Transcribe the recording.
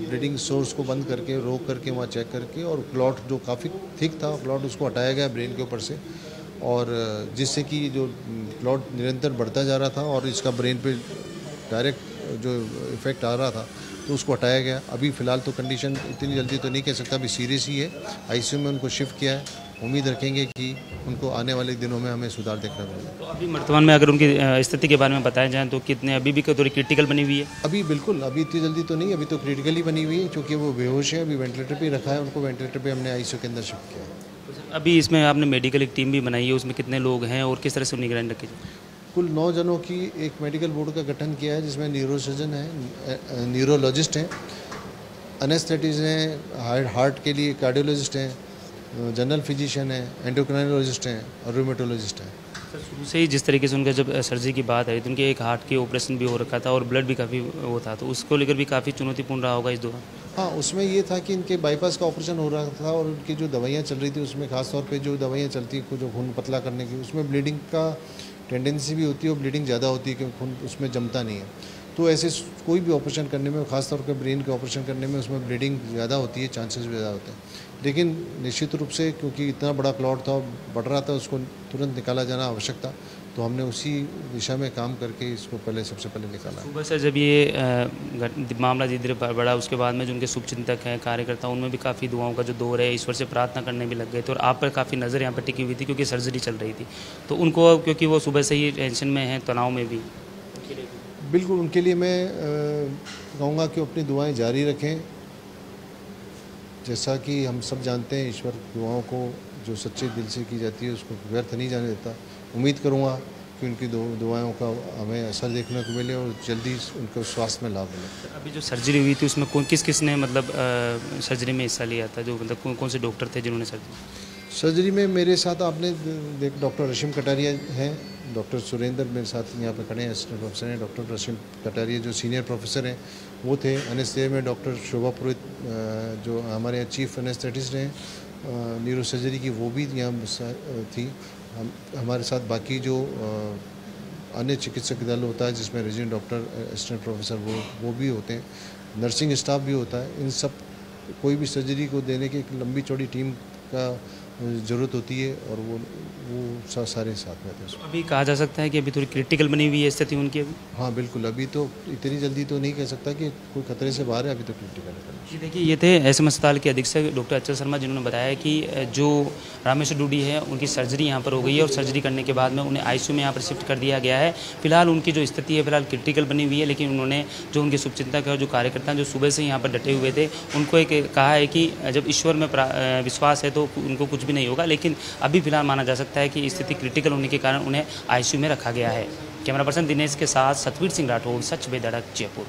Bleeding source को बंद करके, रोक करके, वहाँ चेक करके और क्लॉट जो काफ़ी थिक था क्लॉट उसको हटाया गया ब्रेन के ऊपर से। और जिससे कि जो क्लॉट निरंतर बढ़ता जा रहा था और इसका ब्रेन पे डायरेक्ट जो इफ़ेक्ट आ रहा था तो उसको हटाया गया। अभी फ़िलहाल तो कंडीशन इतनी जल्दी तो नहीं कह सकता, अभी सीरियस ही है। आईसीयू में उनको शिफ्ट किया है। उम्मीद रखेंगे कि उनको आने वाले दिनों में हमें सुधार देखने मिलेगा। तो अभी वर्तमान में अगर उनकी स्थिति के बारे में बताया जाए तो कितने अभी भी थोड़ी क्रिटिकल बनी हुई है? अभी बिल्कुल अभी इतनी जल्दी तो नहीं अभी तो क्रिटिकली बनी हुई है क्योंकि वो बेहोश है अभी वेंटिलेटर पे रखा है उनको वेंटिलेटर पे हमने आई के अंदर शिफ्ट किया है। अभी इसमें आपने मेडिकल एक टीम भी बनाई है उसमें कितने लोग हैं और किस तरह से निगरानी रखी कुल नौ जनों की एक मेडिकल बोर्ड का गठन किया है जिसमें न्यूरोसर्जन है न्यूरोलॉजिस्ट हैं अनेस्थेटिज हैं हार्ट के लिए कार्डियोलॉजिस्ट हैं जनरल फिजिशियन है एंडोक्राइनोलॉजिस्ट हैं और रूमेटोलॉजिस्ट हैं। सर शुरू से ही जिस तरीके से उनका जब सर्जरी की बात आई तो उनके एक हार्ट के ऑपरेशन भी हो रखा था और ब्लड भी काफ़ी वो था तो उसको लेकर भी काफ़ी चुनौतीपूर्ण रहा होगा इस दौरान? हाँ उसमें ये था कि इनके बाईपास का ऑपरेशन हो रहा था और उनकी जो दवाइयाँ चल रही थी उसमें खासतौर पर जो दवाइयाँ चलती जो खून पतला करने की उसमें ब्लीडिंग का टेंडेंसी भी होती है और ब्लीडिंग ज़्यादा होती है क्योंकि खून उसमें जमता नहीं है। तो ऐसे कोई भी ऑपरेशन करने में खासतौर पर ब्रेन के ऑपरेशन करने में उसमें ब्लीडिंग ज़्यादा होती है चांसेस भी ज़्यादा होते हैं। लेकिन निश्चित रूप से क्योंकि इतना बड़ा प्लॉट था बढ़ रहा था उसको तुरंत निकाला जाना आवश्यक था तो हमने उसी दिशा में काम करके इसको पहले सबसे पहले निकाला। सुबह से जब ये मामला धीरे धीरे बढ़ा उसके बाद में जो उनके शुभचिंतक हैं कार्यकर्ता उनमें भी काफ़ी दुआओं का जो दौर है ईश्वर से प्रार्थना करने भी लग गए थे और आप पर काफ़ी नज़र यहाँ पर टिकी हुई थी क्योंकि सर्जरी चल रही थी। तो उनको क्योंकि वो सुबह से ही टेंशन में हैं तनाव में भी बिल्कुल उनके लिए मैं कहूँगा कि अपनी दुआएँ जारी रखें। जैसा कि हम सब जानते हैं ईश्वर दुआओं को जो सच्चे दिल से की जाती है उसको व्यर्थ नहीं जाने देता। उम्मीद करूँगा कि उनकी दो दुआओं का हमें असर देखने को मिले और जल्दी उनको स्वास्थ्य में लाभ मिले। अभी जो सर्जरी हुई थी उसमें कौन किस किस ने मतलब सर्जरी में हिस्सा लिया था? जो मतलब कौन कौन से डॉक्टर थे जिन्होंने सर्जरी? सर्जरी में मेरे साथ आपने देख डॉक्टर रशीम कटारिया हैं। डॉक्टर सुरेंद्र मेरे साथ यहाँ पर खड़े हैं असिस्टेंट प्रोफेसर हैं, डॉक्टर रशीम कटारिया जो सीनियर प्रोफेसर हैं, वो थे। अनेस्थिया में डॉक्टर शोभा पुरोहित जो हमारे चीफ अनेस्थेटिस्ट हैं न्यूरो सर्जरी की, वो भी यहाँ थी। हम, हमारे साथ बाकी जो अन्य चिकित्सक दल होता है, जिसमें रेजिडेंट डॉक्टर असिस्टेंट प्रोफेसर, वो वो भी होते हैं। नर्सिंग स्टाफ भी होता है। इन सब, कोई भी सर्जरी को देने की एक लंबी चौड़ी टीम का ज़रूरत होती है और वो वो सारे साथ में थे अभी कहा जा सकता है कि अभी थोड़ी क्रिटिकल बनी हुई है स्थिति उनकी अभी? हाँ बिल्कुल। अभी तो इतनी जल्दी तो नहीं कह सकता कि कोई खतरे से बाहर है अभी तो क्रिटिकल है। जी देखिए ये थे एस एम अस्पताल के अधीक्षक डॉक्टर अचल शर्मा जिन्होंने बताया कि जो रामेश्वर डूडी है, उनकी सर्जरी यहाँ पर हो गई है और सर्जरी करने के बाद में उन्हें आईसीयू में यहाँ पर शिफ्ट कर दिया गया है। फ़िलहाल उनकी जो स्थिति है, फ़िलहाल क्रिटिकल बनी हुई है, लेकिन उन्होंने जो उनके शुभचिंतक है जो कार्यकर्ता जो सुबह से यहाँ पर डटे हुए थे, उनको एक कहा है कि जब ईश्वर में विश्वास है तो उनको कुछ भी नहीं होगा, लेकिन अभी फ़िलहाल माना जा सकता है कि स्थिति क्रिटिकल होने के कारण उन्हें आईसीयू में रखा गया है। कैमरा पर्सन दिनेश के साथ सतवीर सिंह राठौर, सच बेदड़क जयपुर।